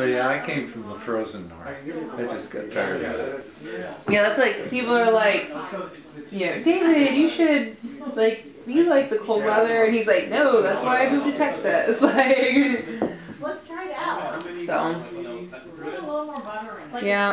But yeah, I came from the frozen north. I just got tired of it. Yeah, that's like people are like, you know, David, you should like you like the cold weather, and he's like, no, that's why I moved to Texas. Like, Let's try it out. so yeah.